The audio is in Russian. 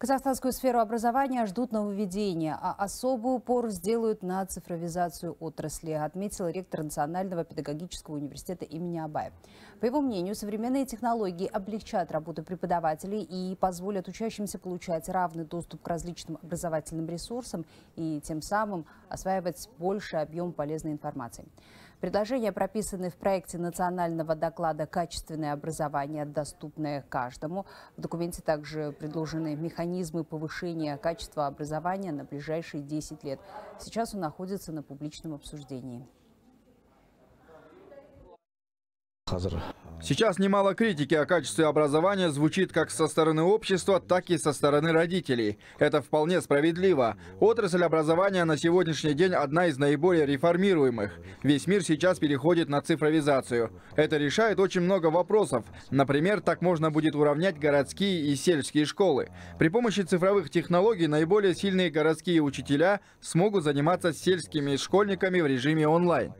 Казахстанскую сферу образования ждут нововведения, а особый упор сделают на цифровизацию отрасли, отметил ректор Национального педагогического университета имени Абая. По его мнению, современные технологии облегчат работу преподавателей и позволят учащимся получать равный доступ к различным образовательным ресурсам и тем самым осваивать больший объем полезной информации. Предложения прописаны в проекте национального доклада «Качественное образование, доступное каждому». В документе также предложены механизмы повышения качества образования на ближайшие 10 лет. Сейчас он находится на публичном обсуждении. Сейчас немало критики о качестве образования звучит как со стороны общества, так и со стороны родителей. Это вполне справедливо. Отрасль образования на сегодняшний день одна из наиболее реформируемых. Весь мир сейчас переходит на цифровизацию. Это решает очень много вопросов. Например, так можно будет уравнять городские и сельские школы. При помощи цифровых технологий наиболее сильные городские учителя смогут заниматься сельскими школьниками в режиме онлайн.